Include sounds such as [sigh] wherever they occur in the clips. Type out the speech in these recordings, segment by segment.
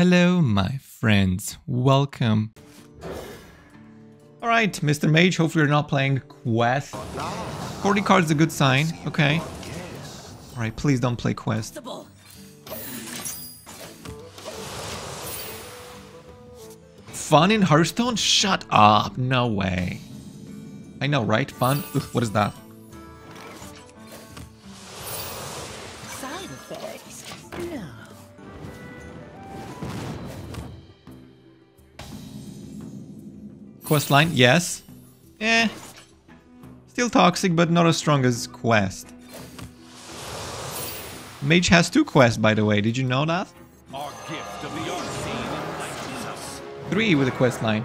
Hello, my friends. Welcome. Alright, Mr. Mage, hopefully you're not playing Quest. 40 cards is a good sign. Okay. Alright, please don't play Quest. Fun in Hearthstone? Shut up. No way. I know, right? Fun? Ugh, what is that? Quest line? Yes. Eh. Still toxic, but not as strong as Quest. Mage has two quests, by the way. Did you know that? Our gift of the us. Three with a quest line.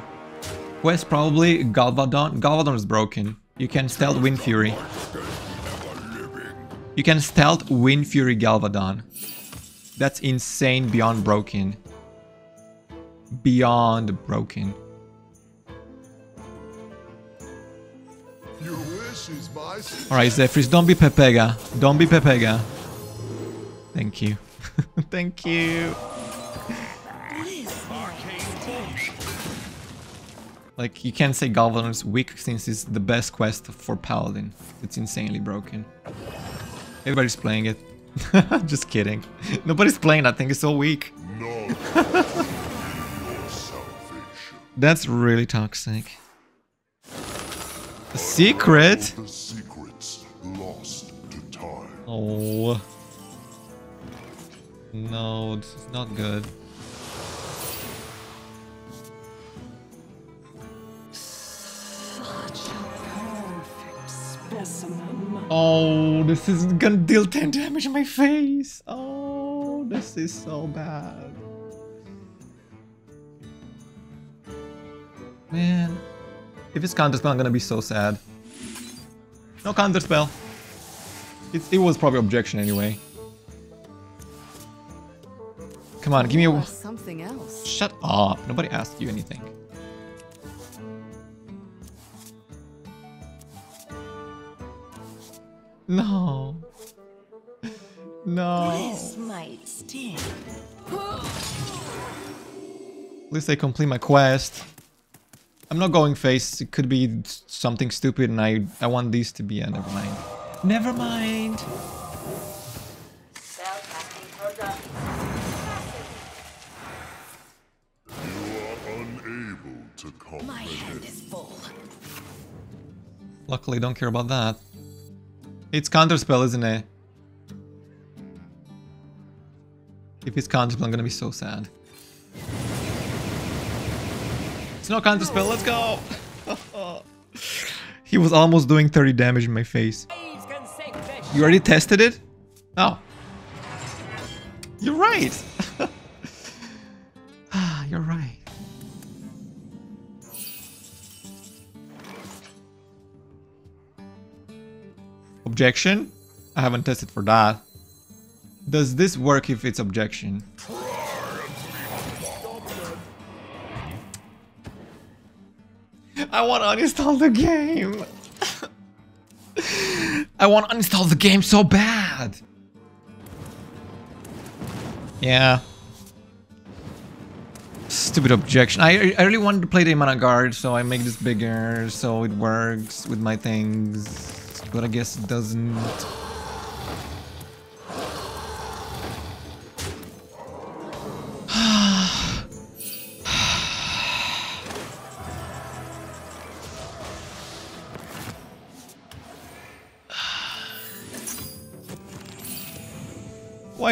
Quest probably Galvadon. Galvadon is broken. You can stealth Wind Fury. You can stealth Wind Fury Galvadon. That's insane beyond broken. Beyond broken. Alright, Zephrys, don't be Pepega. Don't be Pepega. Thank you. [laughs] Thank you. Like, you can't say Galvadon is weak since it's the best quest for Paladin. It's insanely broken. Everybody's playing it. [laughs] Just kidding. Nobody's playing that thing, it's so weak. [laughs] That's really toxic. A secret? Secrets lost to time. Oh. No, this is not good. Such a perfect specimen. Oh, this is gonna deal 10 damage in my face. Oh, this is so bad. Man. If it's counterspell, I'm gonna be so sad. No counterspell. It's, it was probably objection anyway. Come on, give me a... something else. Shut up. Nobody asked you anything. No. [laughs] No. This might sting. At least I complete my quest. I'm not going face. It could be something stupid and I I want these to be... Uh, never mind. Never mind. You are unable to My hand is full. Luckily, don't care about that. It's counterspell, isn't it? If it's counterspell, I'm gonna be so sad. It's not counterspell, let's go! [laughs] he was almost doing 30 damage in my face. You already tested it? Oh. You're right! [laughs] Ah, You're right. Objection? I haven't tested for that. Does this work if it's objection? I want to uninstall the game. I want to uninstall the game so bad. Yeah. Stupid objection. I, I really wanted to play the mana guard, so I make this bigger so it works with my things. But I guess it doesn't.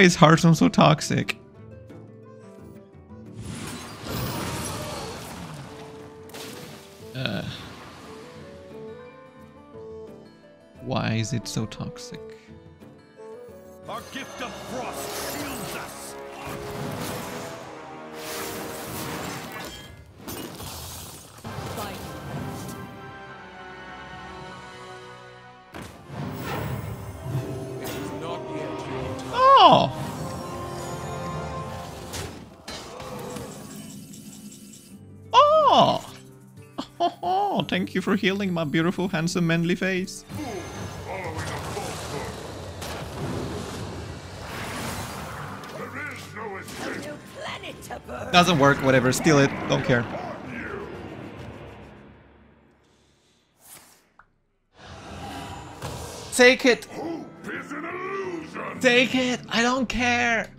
Is Hearthstone so toxic? Uh, why is it so toxic? Our gift of frost shields us. Thank you for healing my beautiful, handsome, manly face. Following a falsehood. There is no escape. New planet to burn. Doesn't work, whatever, steal it, don't care. Take it! Hope is an illusion. Take it! I don't care!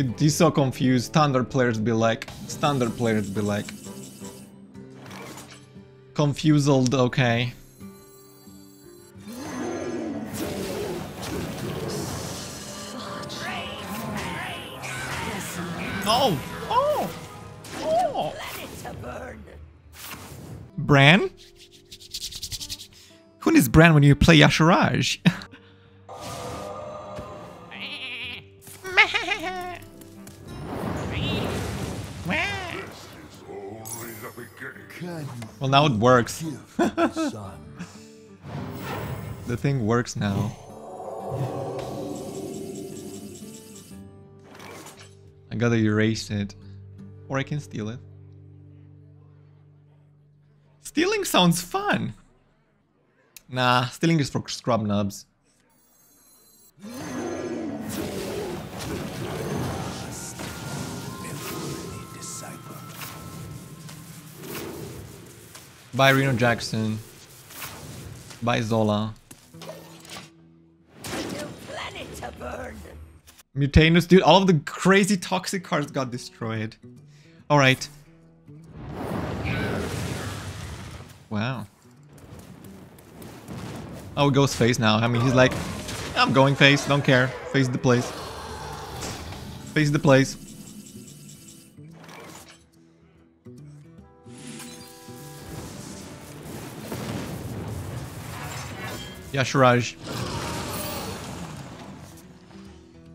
It, he's so confused. Standard players be like. Standard players be like. Confused, okay. Oh! Oh! Oh! Planet to burn. Brann? Who needs Brann when you play Y'Shaarj? [laughs] now it works. you give, son? The thing works now. I gotta erase it. Or I can steal it. Stealing sounds fun! Nah, stealing is for scrub nubs. Bye Reno Jackson. Bye Zola. Mutanus, dude, all of the crazy toxic cards got destroyed. Alright. Wow. Oh, it goes face now. I mean, he's like, I'm going face, don't care. Face the place. Face the place. Y'Shaarj.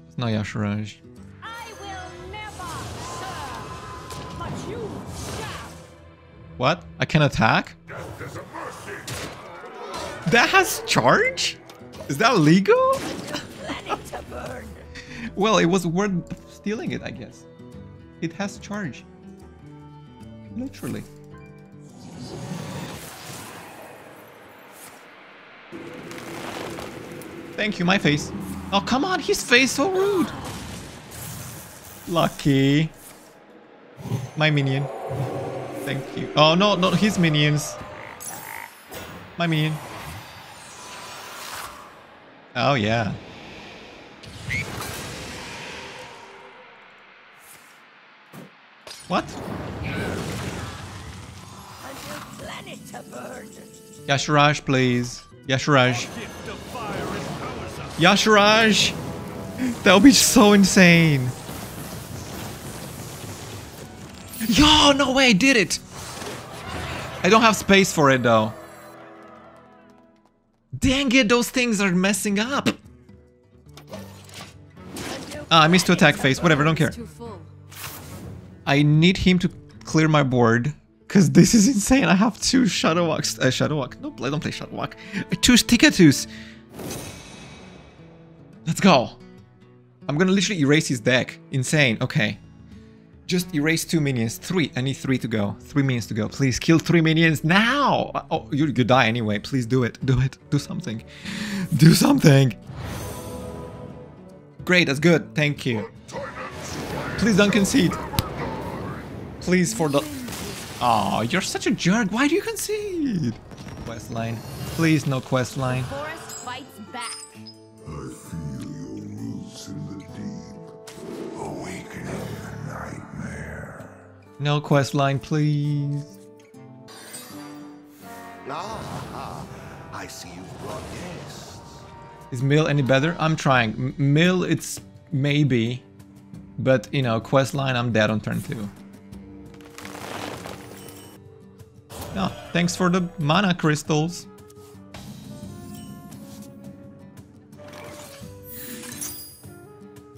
It's not Y'Shaarj. I will never serve, but you shall. What? I can attack? Death is a mercy. That has charge? Is that legal? Planet to burn. [laughs] Well, it was worth stealing it, I guess. It has charge. Literally. Thank you, my face. Oh, come on, his face, so rude. Lucky. My minion. Thank you. Oh, no, not his minions. My minion. Oh, yeah. What? A new planet to burn. Please. Y'Shaarj. Y'Shaarj! That would be so insane. Yo, no way, I did it! I don't have space for it though. Dang it, those things are messing up. Ah, I missed to attack face, whatever, don't care. I need him to clear my board. Cause this is insane. I have two Shadow Walks. Uh, Shadow Walk. No, I don't play Shadow Walk. Uh, Two Stickatus. Let's go. I'm gonna literally erase his deck. Insane. Okay. Just erase two minions. Three. I need three to go. Three minions to go. Please kill three minions now. Uh, Oh, you, you die anyway. Please do it. Do it. Do something. Do something. Great. That's good. Thank you. Please don't concede. Please for the... Oh, you're such a jerk. Why do you concede? Quest line. Please, no quest line. No quest line, please. Ah, I see you've brought guests. Is Mill any better? I'm trying. M Mill, it's maybe. But, you know, quest line, I'm dead on turn two. Oh, thanks for the mana crystals.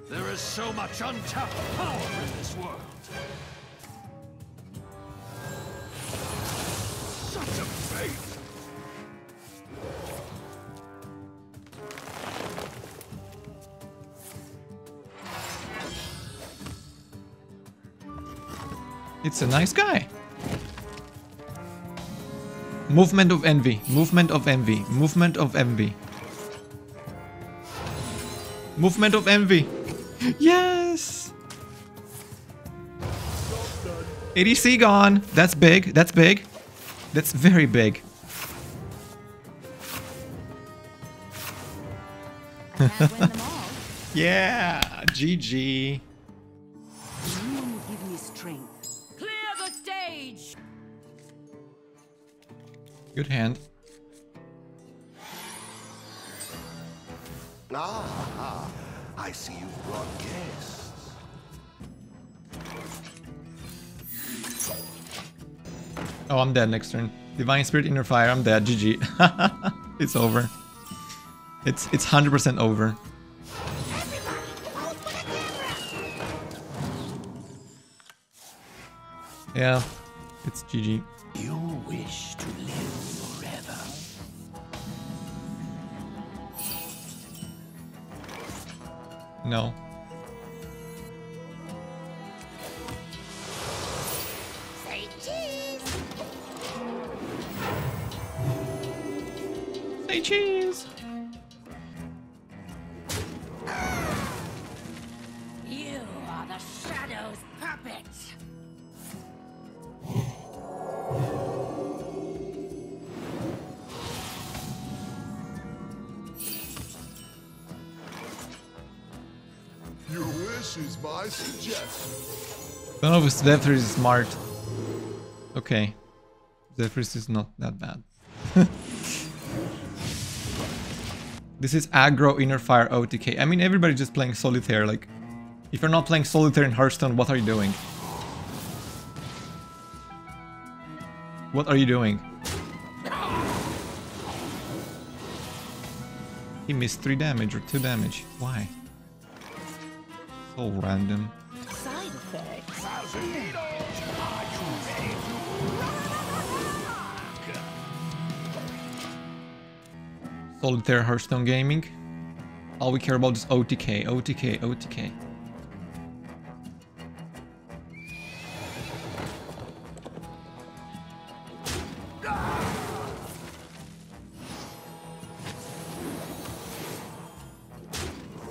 There is so much untapped It's a nice guy. Movement of envy. Movement of envy. Movement of envy. Movement of envy. Yes. ADC gone. That's big. That's big. That's very big. I can't win them [laughs] all. Yeah. GG. Good hand. Ah, I see you've brought guests. Oh, I'm dead next turn. Divine Spirit Inner Fire, I'm dead. GG. [laughs] it's over. It's it's 100% over. Yeah, it's GG. You wish to live No. Say cheese! Say cheese. None of us Zephyr is smart. Okay. Zephyr is not that bad. [laughs] this is aggro inner fire OTK. I mean everybody's just playing solitaire, like if you're not playing solitaire in Hearthstone, what are you doing? What are you doing? He missed 3 damage or 2 damage. Why? So random. Solitaire Hearthstone Gaming. All we care about is OTK, OTK, OTK.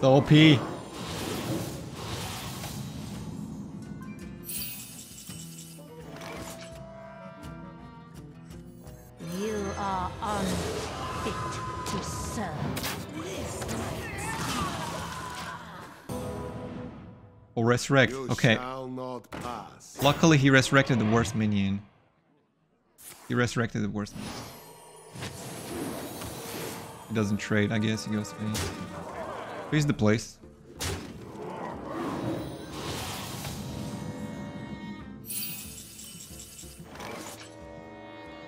So OP. resurrect. Okay. shall not pass. Luckily he resurrected the worst minion. He resurrected the worst minion. He doesn't trade, I guess he goes face. Face the place.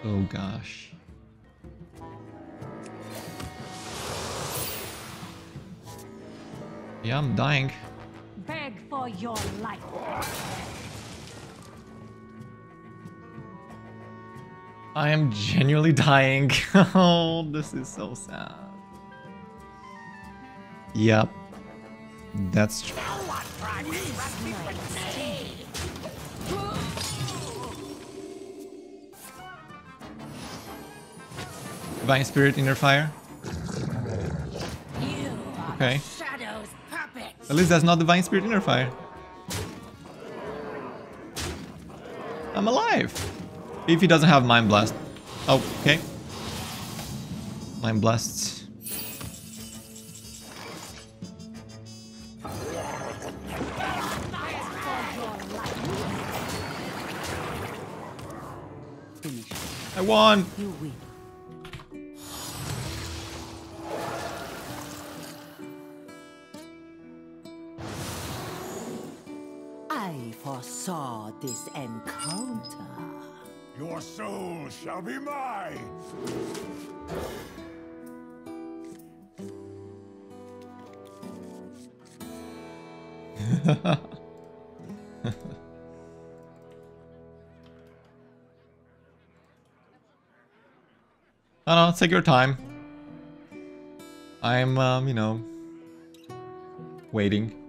Oh gosh. Yeah, I'm dying. For your life. I am genuinely dying. [laughs] oh, this is so sad. Yep. That's true. Divine Spirit Inner Fire. Okay. At least that's not Divine Spirit Inner Fire. I'm alive. If he doesn't have Mind Blast. Oh, okay. Mind Blasts. I won. Foresaw this encounter. Your soul shall be mine. [laughs] No, no, take your time. I'm, um, you know, waiting.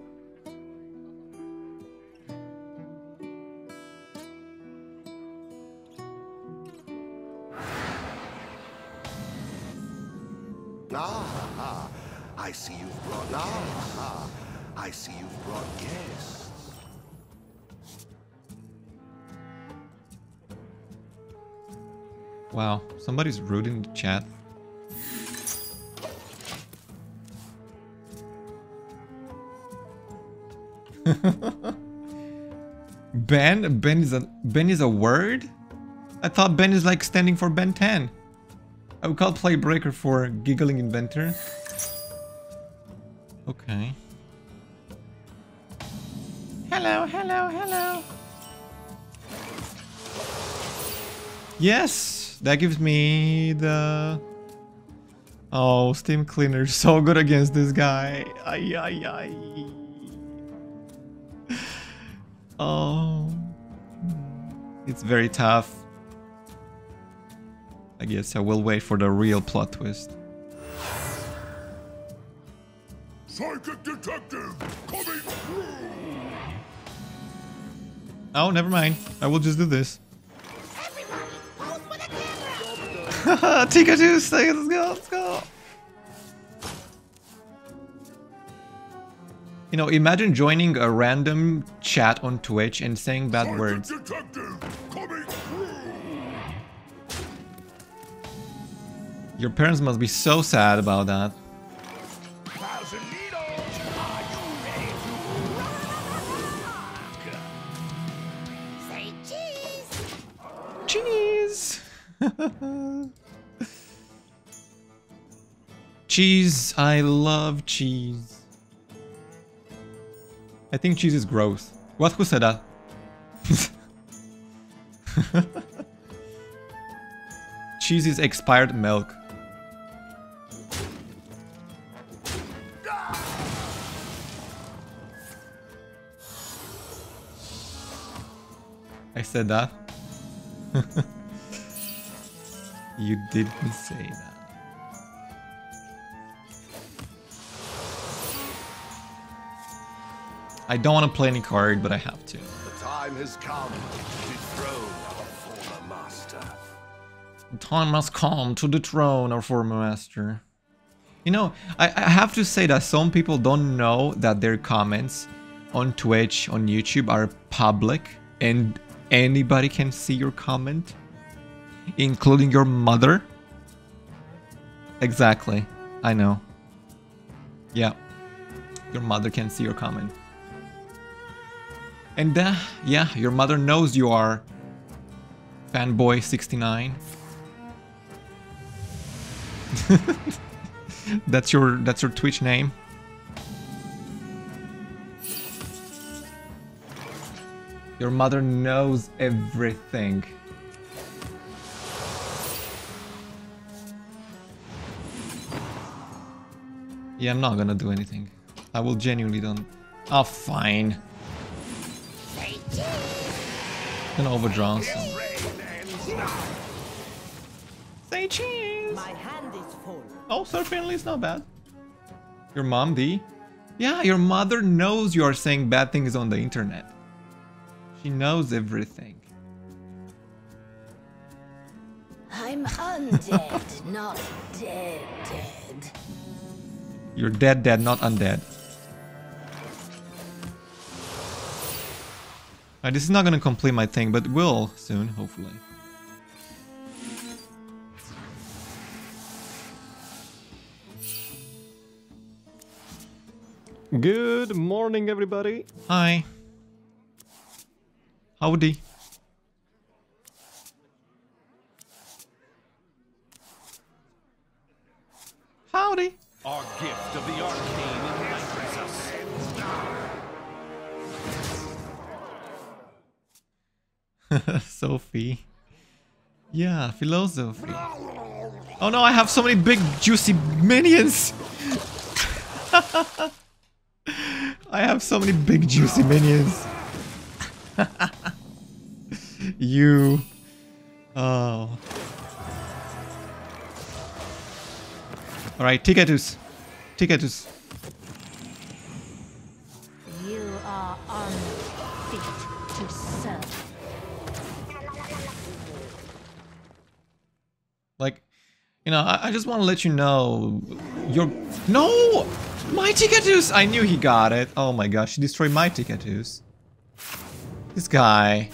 Rude in the chat. [laughs] ben? Ben is a Ben is a word? I thought Ben is like standing for Ben 10. I would call Platebreaker for Giggling Inventor. Okay. Hello, hello, hello. Yes, that gives me the... Oh, Steam Cleaner so good against this guy. Ay, ay, ay. Oh. [laughs] It's very tough. I guess I will wait for the real plot twist. Psychic detective coming through. Oh, never mind. I will just do this. [laughs] Tika Juice, let's go, let's go. You know, imagine joining a random chat on Twitch and saying bad words. detective coming through. Your parents must be so sad about that. [laughs] Cheese! I love cheese. I think cheese is gross. What? Who said that? [laughs] cheese is expired milk. I said that. [laughs] you didn't say that. I don't want to play any card, but I have to. The time has come to dethrone our former master. The time has come to dethrone our former master. You know, I, I have to say that some people don't know that their comments on Twitch, on YouTube are public and anybody can see your comment, including your mother. Exactly. I know. Yeah. Your mother can see your comment. And uh, yeah, your mother knows you are fanboy69. [laughs] that's your that's your Twitch name. Your mother knows everything. Yeah, I'm not gonna do anything. I will genuinely don't. Oh, fine. Say cheese! Gonna overdraw. So. Say cheese. My hand is full. Oh, Sir Finley is not bad. Your mom, D? Yeah, your mother knows you are saying bad things on the internet. She knows everything. I'm undead, [laughs] not dead dead. You're dead, dead, not undead. Alright, this is not gonna complete my thing, but will soon, hopefully. Good morning, everybody. Hi. Howdy. [laughs] Sophie. Yeah, philosophy. Oh no, I have so many big juicy minions! [laughs] I have so many big juicy minions. [laughs] you. Oh. Alright, Tickatus. Tickatus. You are unfit you know, I, I just want to let you know you're. No! My Tickatus! I knew he got it. Oh my gosh, he destroyed my Tickatus. This guy.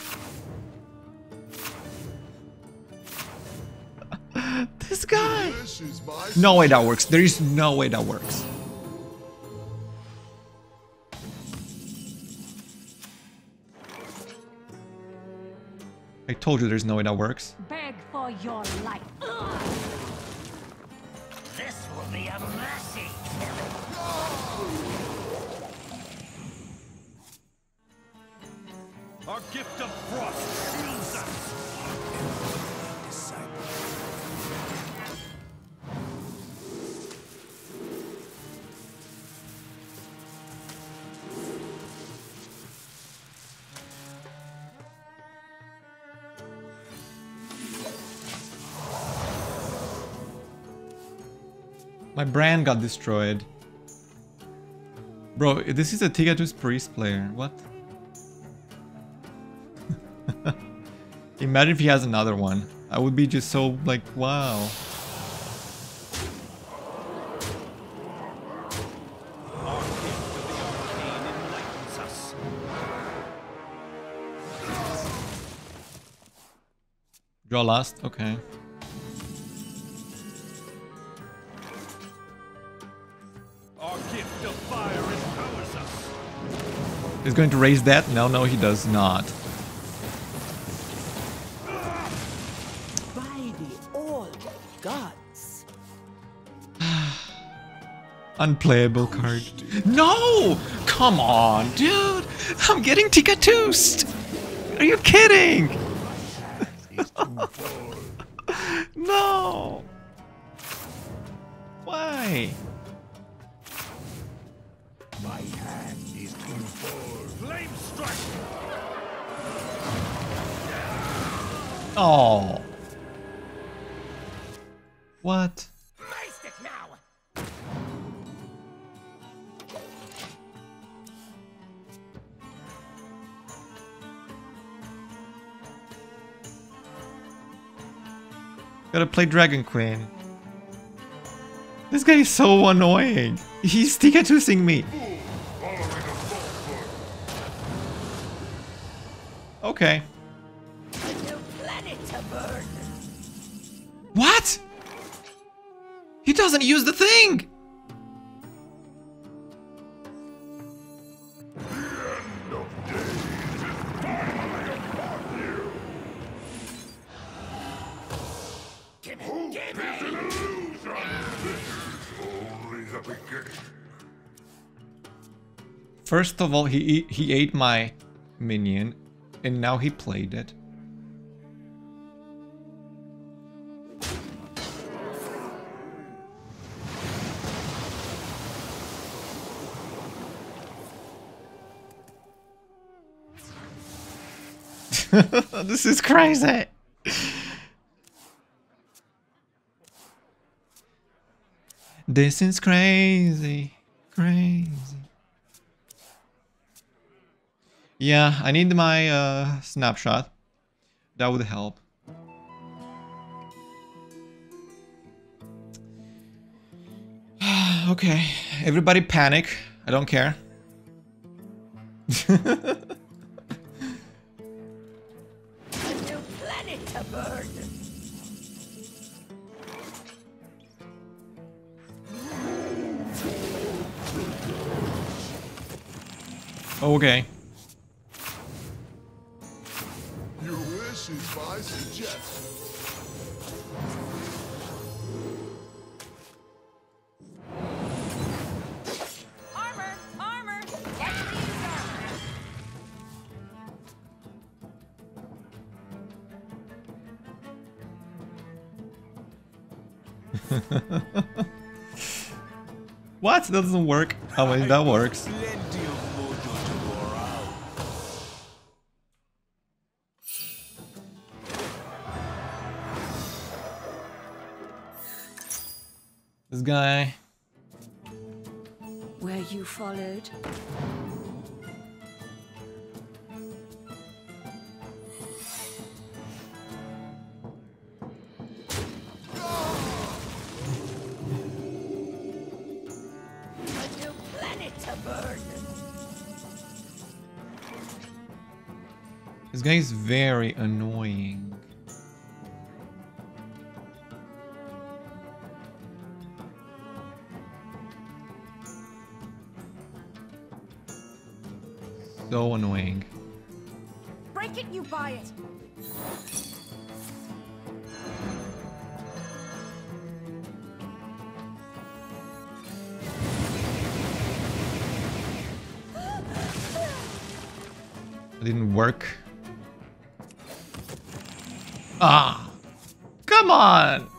[laughs] this guy. No way that works. There is no way that works. I told you there's no way that works. Beg for your life. Ugh. Our gift of frost shields us. My brand got destroyed. Bro, this is a Tickatus Priest player. What? Imagine if he has another one. I would be just so like, wow. Our gift of the arcane enlightens us. Draw last? Okay. Our gift of fire empowers us. He's going to raise that? No, no, he does not. Unplayable card. No! Come on, dude! I'm getting Tickatused! Are you kidding? [laughs] no! Why? Gotta play Dragon Queen. This guy is so annoying. He's Tickatusing me. Okay. First of all, he he ate my minion, and now he played it. [laughs] this is crazy. This is crazy, crazy. Yeah, I need my uh, snapshot. That would help. [sighs] okay, everybody panic. I don't care. [laughs] Okay. Your wish is my suggestion. Armor, armor. Get these armor. [laughs] What? That doesn't work. Oh, wait, that works. So annoying. Break it, you buy it. It didn't work. Ah! Come on!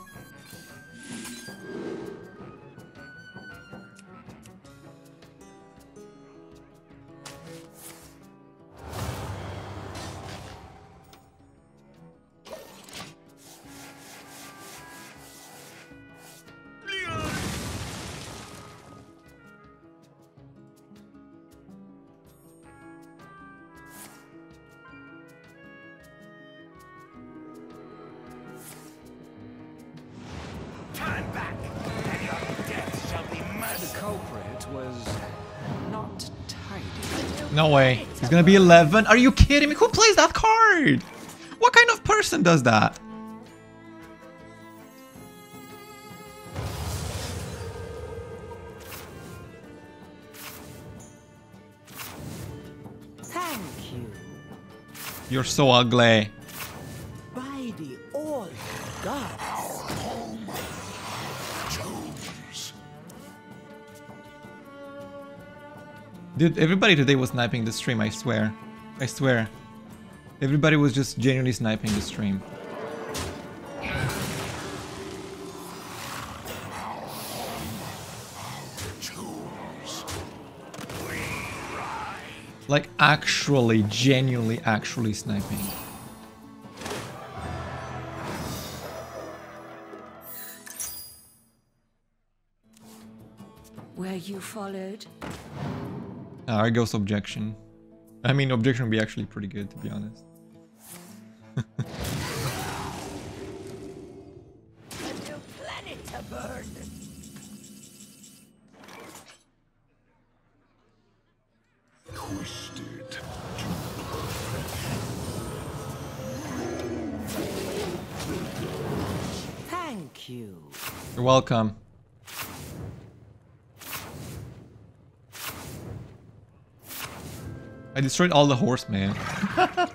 No way. He's gonna be 11? Are you kidding me? Who plays that card? What kind of person does that? Thank you. You're so ugly. Dude, everybody today was sniping the stream, I swear. I swear. Everybody was just genuinely sniping the stream. Like actually, genuinely, actually sniping. Were you followed? Ah, Argos objection. I mean, objection would be actually pretty good, to be honest. A new planet to burn. Twisted Thank you. You're welcome. I destroyed all the horsemen. [laughs]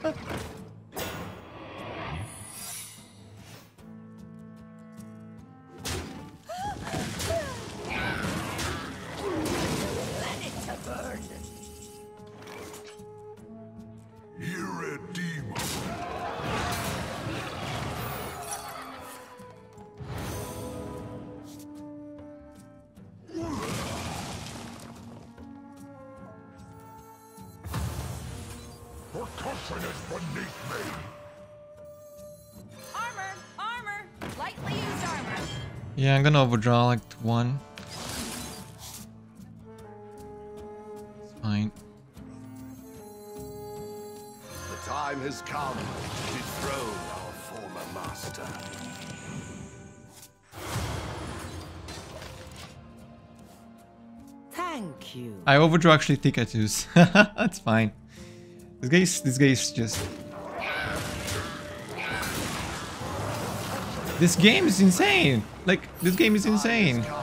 I'm gonna overdraw like one. It's fine. The time has come to dethrone our former master. Thank you. I overdraw actually Tickatus. That's [laughs] fine. This guy's this guy's just This game is insane! Like, this game is insane. [laughs]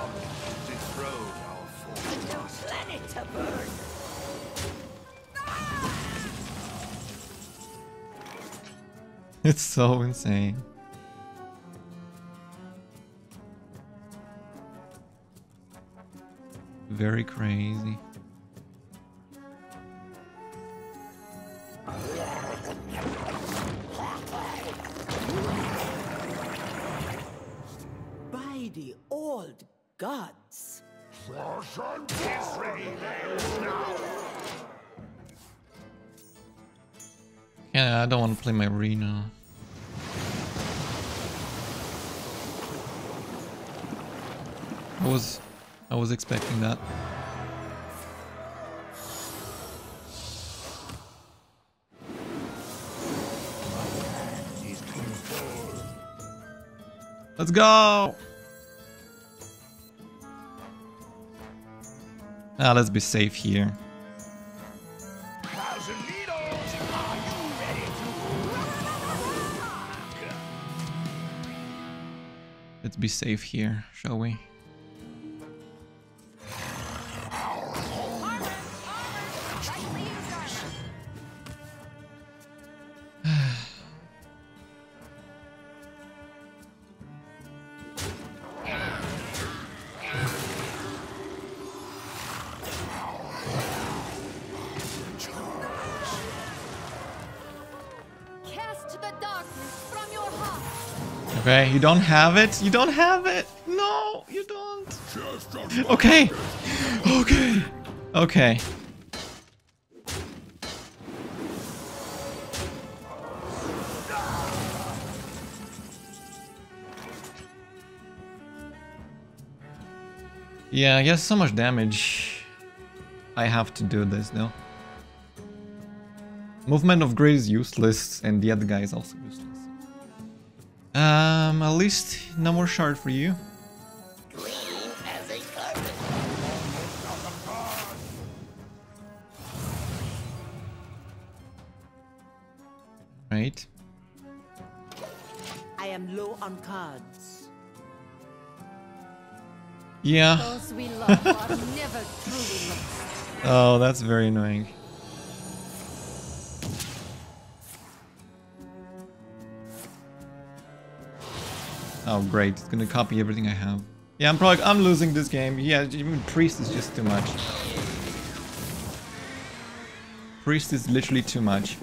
It's so insane. Very crazy. Yeah, I don't want to play my Reno. I was I was expecting that. Let's go! Ah, let's be safe here. Be safe here, shall we? You don't have it. You don't have it. No, you don't. Okay. Okay. Okay. Yeah, he has so much damage. I have to do this though. Movement of Grid is useless, and the other guy is also useless. Um, at least no more shard for you. Right. I am low on cards. Yeah. Those we love are [laughs] never truly lost. Oh, that's very annoying. Oh, great. It's gonna copy everything I have. Yeah, I'm probably- I'm losing this game. Yeah, even Priest is just too much. Priest is literally too much.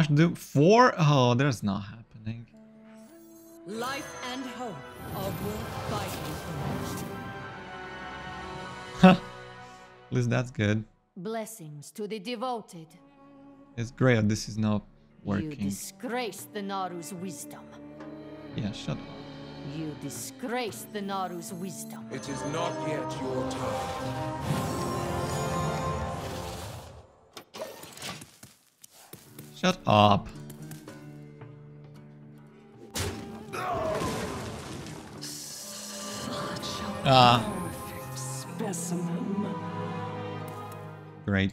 How much do- Four? Oh, that's not happening. Life and hope are worth fighting for. [laughs] At least that's good. Blessings to the devoted. It's great. This is not You working. disgrace the Naaru's wisdom. Yeah, shut up. You disgrace the Naaru's wisdom. It is not yet your time. Shut up. Ah, Specimen. great.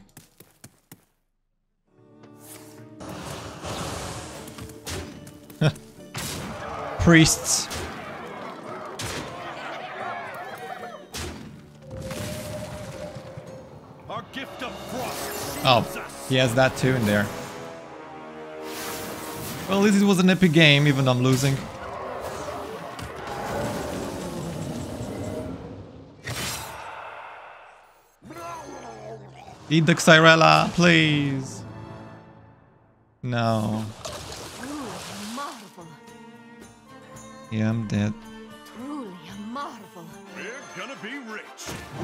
[laughs] Priests. Our gift of frost. Oh, he has that too in there. Well, at least it was an epic game, even though I'm losing. Eat the Xyrella, please. No. Truly a marvel. Yeah, I'm dead. Truly a marvel. We're gonna be rich.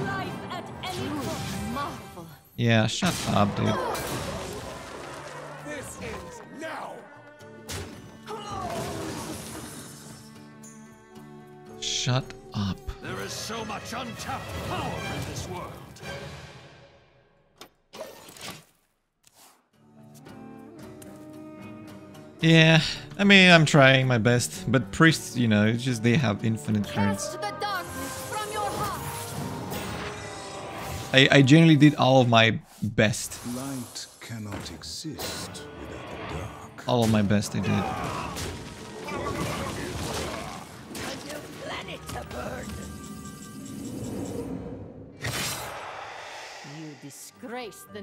Life at any cost. Marvel. Yeah, shut up, dude. Shut up. There is so much untapped power in this world. Yeah, I mean, I'm trying my best, but priests, you know, it's just they have infinite currents. Cast the darkness from your heart. I, I genuinely did all of my best. Light cannot exist without the dark. All of my best I did.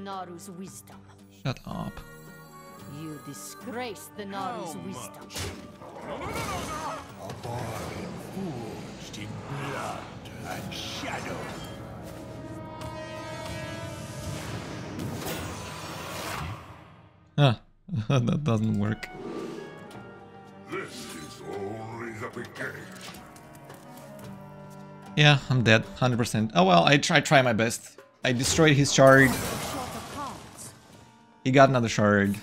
Naaru's wisdom. Shut up. You disgrace the Naaru's wisdom. A body forged in blood and shadow. Huh. that doesn't work. This is only the beginning. Yeah, I'm dead. 100%. Oh well, I try try my best. I destroyed his shard. He got another shard.